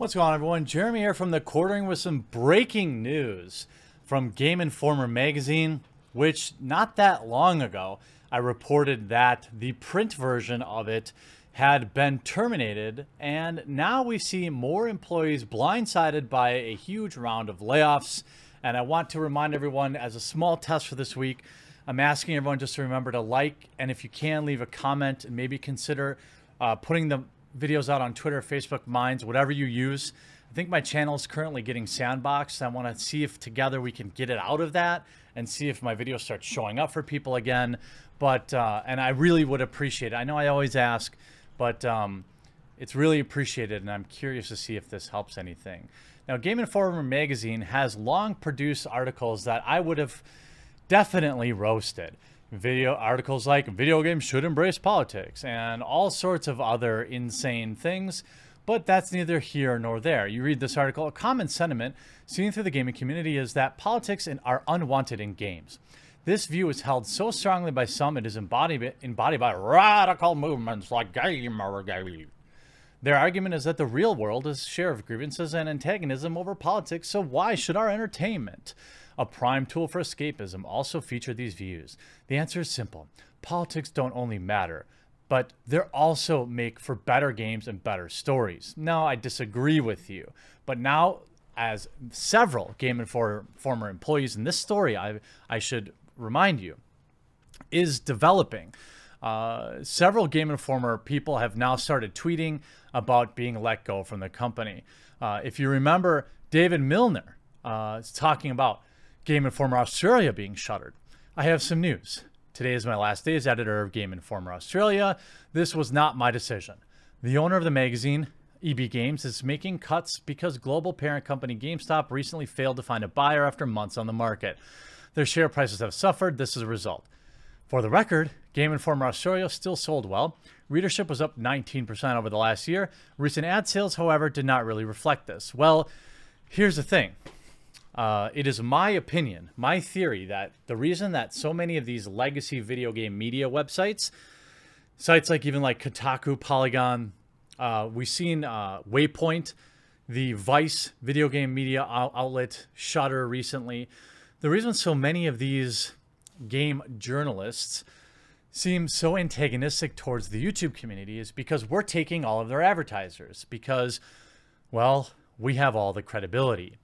What's going on, everyone? Jeremy here from the Quartering with some breaking news from Game Informer magazine, which not that long ago I reported that the print version of it had been terminated, and now we see more employees blindsided by a huge round of layoffs. And I want to remind everyone, as a small test for this week, I'm asking everyone just to remember to like and if you can, leave a comment and maybe consider uh, putting the videos out on Twitter, Facebook, Minds, whatever you use. I think my channel is currently getting sandboxed. I want to see if together we can get it out of that and see if my video starts showing up for people again. But, uh, and I really would appreciate it. I know I always ask, but um, it's really appreciated, and I'm curious to see if this helps anything. Now, Game Informer magazine has long produced articles that I would have definitely roasted video articles like video games should embrace politics and all sorts of other insane things but that's neither here nor there you read this article a common sentiment seen through the gaming community is that politics are unwanted in games this view is held so strongly by some it is embodied, embodied by radical movements like Gamergate. Their argument is that the real world is share of grievances and antagonism over politics, so why should our entertainment? A prime tool for escapism, also feature these views? The answer is simple. Politics don't only matter, but they also make for better games and better stories. No, I disagree with you. But now, as several Game Informer former employees in this story, I, I should remind you, is developing. Uh, several Game Informer people have now started tweeting about being let go from the company. Uh, if you remember, David Milner uh, is talking about Game Informer Australia being shuttered. I have some news. Today is my last day as editor of Game Informer Australia. This was not my decision. The owner of the magazine, EB Games, is making cuts because global parent company GameStop recently failed to find a buyer after months on the market. Their share prices have suffered. This is a result. For the record, Game Informer Australia still sold well. Readership was up 19% over the last year. Recent ad sales, however, did not really reflect this. Well, here's the thing. Uh, it is my opinion, my theory, that the reason that so many of these legacy video game media websites, sites like even like Kotaku, Polygon, uh, we've seen uh, Waypoint, the Vice video game media outlet, Shutter recently. The reason so many of these game journalists seem so antagonistic towards the YouTube community is because we're taking all of their advertisers because, well, we have all the credibility.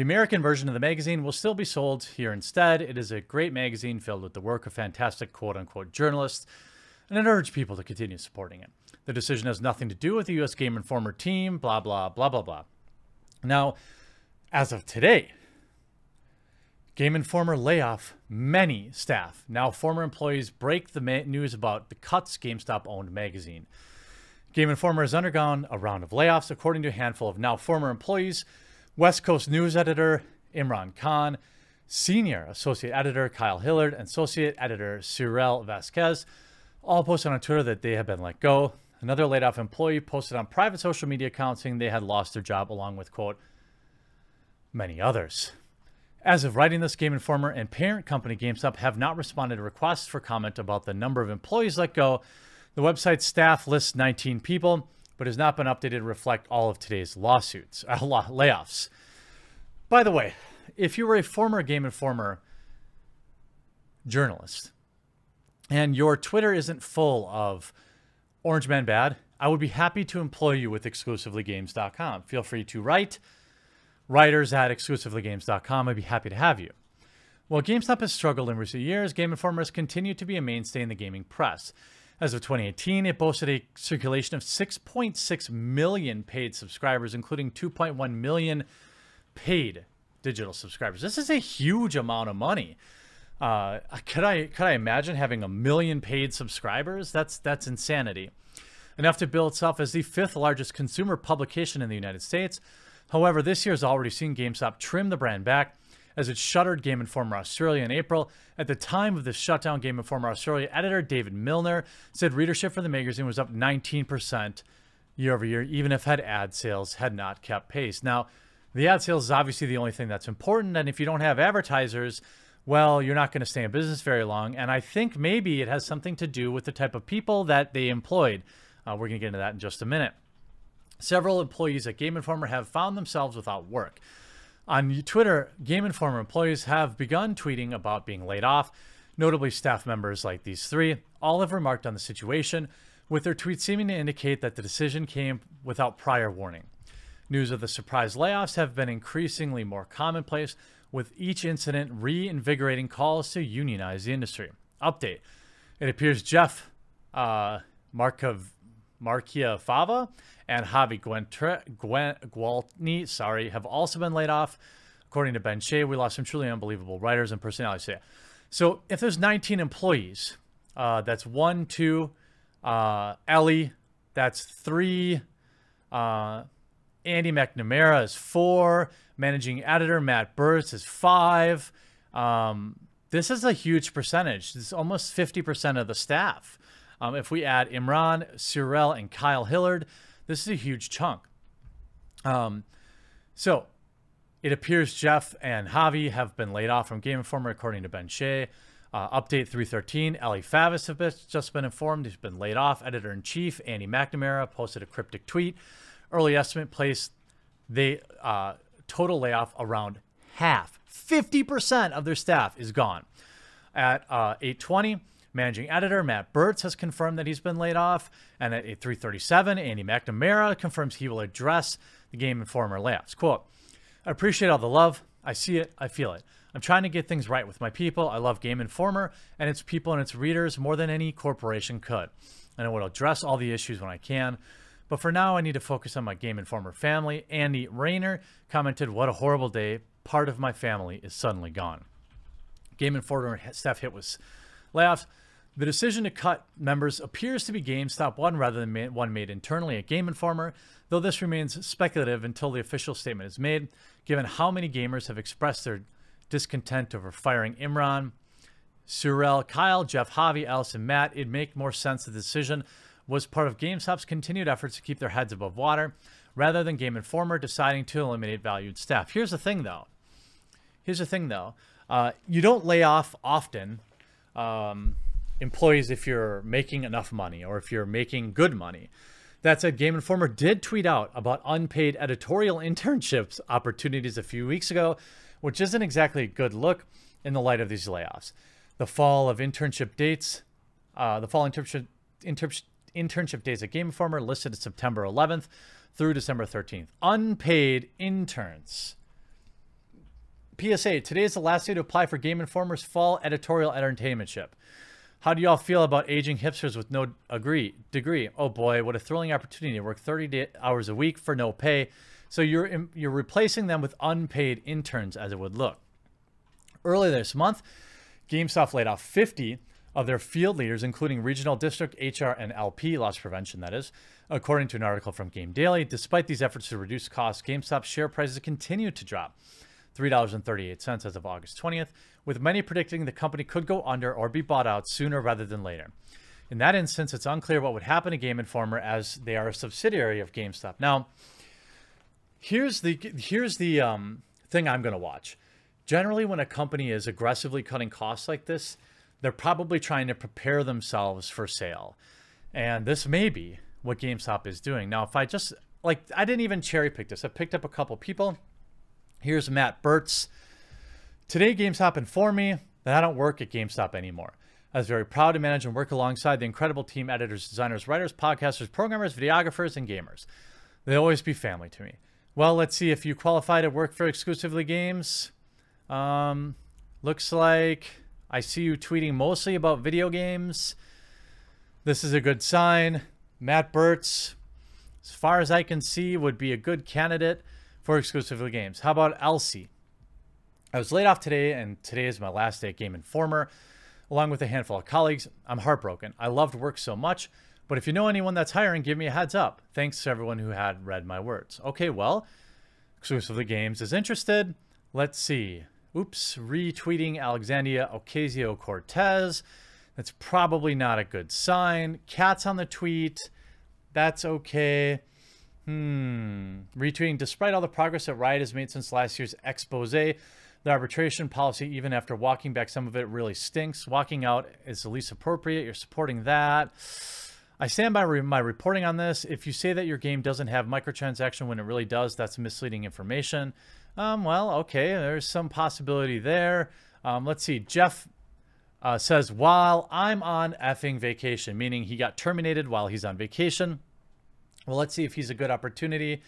The American version of the magazine will still be sold here instead. It is a great magazine filled with the work of fantastic quote unquote journalists, and I urge people to continue supporting it. The decision has nothing to do with the US Game Informer team, blah, blah, blah, blah, blah. Now, as of today, Game Informer layoff many staff. Now, former employees break the news about the cuts GameStop owned magazine. Game Informer has undergone a round of layoffs, according to a handful of now former employees West Coast News Editor Imran Khan, Senior Associate Editor Kyle Hilliard, and Associate Editor Suriel Vazquez all posted on Twitter that they have been let go. Another laid off employee posted on private social media accounts saying they had lost their job, along with, quote, many others. As of writing this, Game Informer and parent company GameStop have not responded to requests for comment about the number of employees let go. The website's staff lists 19 people but has not been updated to reflect all of today's lawsuits, uh, layoffs. By the way, if you were a former Game Informer journalist and your Twitter isn't full of Orange Man Bad, I would be happy to employ you with exclusivelygames.com. Feel free to write writers at exclusivelygames.com. I'd be happy to have you. While GameStop has struggled in recent years, Game Informer has continued to be a mainstay in the gaming press. As of 2018, it boasted a circulation of 6.6 million paid subscribers, including 2.1 million paid digital subscribers. This is a huge amount of money. Uh, could I could I imagine having a million paid subscribers? That's that's insanity. Enough to bill itself as the fifth largest consumer publication in the United States. However, this year has already seen GameStop trim the brand back as it shuttered Game Informer Australia in April. At the time of the shutdown, Game Informer Australia editor David Milner said readership for the magazine was up 19% year over year, even if had ad sales had not kept pace. Now, the ad sales is obviously the only thing that's important, and if you don't have advertisers, well, you're not going to stay in business very long. And I think maybe it has something to do with the type of people that they employed. Uh, we're going to get into that in just a minute. Several employees at Game Informer have found themselves without work. On Twitter, Game Informer employees have begun tweeting about being laid off. Notably, staff members like these three all have remarked on the situation, with their tweets seeming to indicate that the decision came without prior warning. News of the surprise layoffs have been increasingly more commonplace, with each incident reinvigorating calls to unionize the industry. Update It appears Jeff uh, Markov, Marchiafava and Javy Guentre, Gwaltney, sorry, have also been laid off. According to Ben Shea, we lost some truly unbelievable writers and personalities. So if there's 19 employees, uh, that's one, two, uh, Ellie, that's three. Uh, Andy McNamara is four. Managing editor Matt Bertz is five. Um, this is a huge percentage. It's almost 50% of the staff. Um, if we add Imran, Cyril, and Kyle Hilliard, this is a huge chunk. Um, so it appears Jeff and Javy have been laid off from Game Informer, according to Ben Shea. Uh, update 313, Ellie Favis has just been informed he's been laid off. Editor in chief Andy McNamara posted a cryptic tweet. Early estimate placed the uh, total layoff around half. 50% of their staff is gone. At uh, 820, managing editor Matt Bertz has confirmed that he's been laid off. And at 337, Andy McNamara confirms he will address the Game Informer layoffs. Quote, I appreciate all the love. I see it. I feel it. I'm trying to get things right with my people. I love Game Informer and its people and its readers more than any corporation could. And I will address all the issues when I can. But for now, I need to focus on my Game Informer family. Andy Reiner commented, What a horrible day. Part of my family is suddenly gone. Game Informer staff hit with layoffs. The decision to cut members appears to be GameStop one rather than one made internally at Game Informer, though this remains speculative until the official statement is made, given how many gamers have expressed their discontent over firing Imran, Suriel, Kyle, Jeff, Javy, Alice, and Matt. It'd make more sense the decision was part of GameStop's continued efforts to keep their heads above water, rather than Game Informer deciding to eliminate valued staff. Here's the thing, though. Here's the thing, though. Uh, you don't lay off often um, employees if you're making enough money or if you're making good money. That said, Game Informer did tweet out about unpaid editorial internships opportunities a few weeks ago, which isn't exactly a good look in the light of these layoffs. The fall of internship dates, uh, the fall internship, internship internship days at Game Informer listed September 11th through December 13th. Unpaid interns. PSA, today is the last day to apply for Game Informer's fall editorial entertainmentship. How do y'all feel about aging hipsters with no agree, degree? Oh boy, what a thrilling opportunity to work 30 hours a week for no pay. So you're you're replacing them with unpaid interns as it would look. Earlier this month, GameStop laid off 50 of their field leaders, including regional district, HR, and LP loss prevention, that is. According to an article from Game Daily, despite these efforts to reduce costs, GameStop share prices continue to drop. $3.38 as of August 20th, with many predicting the company could go under or be bought out sooner rather than later. In that instance, it's unclear what would happen to Game Informer as they are a subsidiary of GameStop. Now, here's the here's the um, thing I'm going to watch. Generally, when a company is aggressively cutting costs like this, they're probably trying to prepare themselves for sale. And this may be what GameStop is doing. Now, if I just, like, I didn't even cherry pick this. I picked up a couple people. Here's Matt Bertz. Today, GameStop informed me that I don't work at GameStop anymore. I was very proud to manage and work alongside the incredible team editors, designers, writers, podcasters, programmers, videographers, and gamers. They always be family to me. Well, let's see if you qualify to work for exclusively games. Um, looks like I see you tweeting mostly about video games. This is a good sign. Matt Bertz, as far as I can see, would be a good candidate for exclusively games. How about Elsie? I was laid off today, and today is my last day at Game Informer, along with a handful of colleagues. I'm heartbroken. I loved work so much, but if you know anyone that's hiring, give me a heads up. Thanks to everyone who had read my words. Okay, well, exclusively games is interested. Let's see. Oops, retweeting Alexandria Ocasio Cortez. That's probably not a good sign. Cats on the tweet. That's okay. Hmm. Retweeting, despite all the progress that Riot has made since last year's expose, the arbitration policy, even after walking back some of it, really stinks. Walking out is the least appropriate. You're supporting that. I stand by my reporting on this. If you say that your game doesn't have microtransaction when it really does, that's misleading information. Um, well, okay, there's some possibility there. Um, let's see. Jeff uh, says, while I'm on effing vacation, meaning he got terminated while he's on vacation. Well, let's see if he's a good opportunity.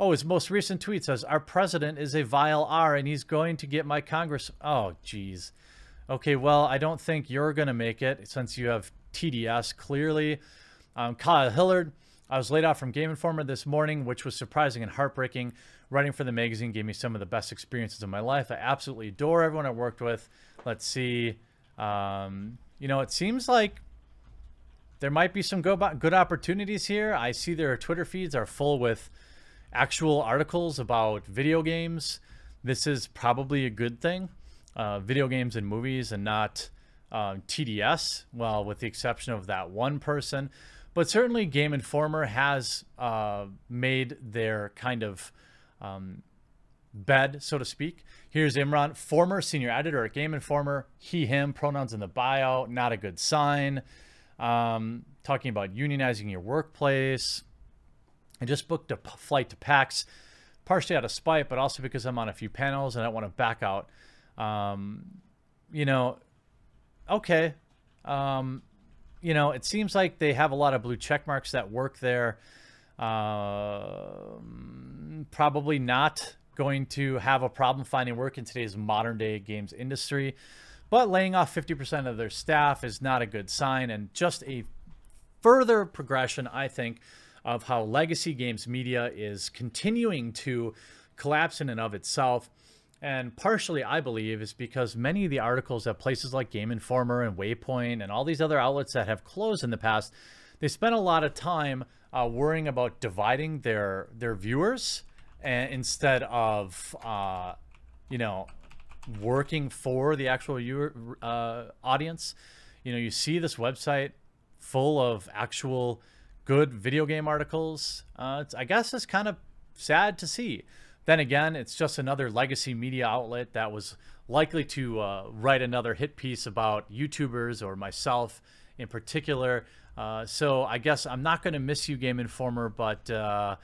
Oh, his most recent tweet says, Our president is a vile R and he's going to get my Congress. Oh, geez. Okay, well, I don't think you're going to make it since you have TDS clearly. Um, Kyle Hilliard, I was laid off from Game Informer this morning, which was surprising and heartbreaking. Writing for the magazine gave me some of the best experiences of my life. I absolutely adore everyone I worked with. Let's see. Um, you know, it seems like there might be some good opportunities here. I see their Twitter feeds are full with actual articles about video games. This is probably a good thing. Uh, video games and movies and not um, TDS, well, with the exception of that one person. But certainly, Game Informer has uh, made their kind of um, bed, so to speak. Here's Imran, former senior editor at Game Informer. He, him, pronouns in the bio, not a good sign. Um, talking about unionizing your workplace. I just booked a flight to PAX, partially out of spite, but also because I'm on a few panels and I want to back out. Um, you know, okay. Um, you know, it seems like they have a lot of blue check marks that work there. Uh, probably not going to have a problem finding work in today's modern day games industry. But laying off 50% of their staff is not a good sign and just a further progression, I think, of how legacy games media is continuing to collapse in and of itself. And partially, I believe, is because many of the articles at places like Game Informer and Waypoint and all these other outlets that have closed in the past, they spent a lot of time uh, worrying about dividing their their viewers and instead of uh, you know working for the actual viewer, uh, audience. You know, you see this website full of actual good video game articles. Uh, I guess it's kind of sad to see. Then again, it's just another legacy media outlet that was likely to uh, write another hit piece about YouTubers or myself in particular. Uh, so I guess I'm not going to miss you, Game Informer, but uh,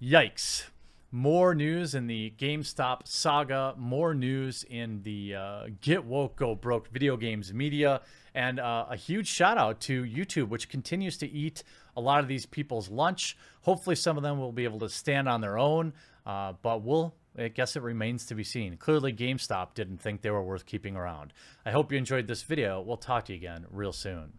yikes. More news in the GameStop saga, more news in the uh, Get Woke, Go Broke video games media, and uh, a huge shout out to YouTube, which continues to eat a lot of these people's lunch. Hopefully, some of them will be able to stand on their own. Uh, but we'll, I guess it remains to be seen. Clearly, GameStop didn't think they were worth keeping around. I hope you enjoyed this video. We'll talk to you again real soon.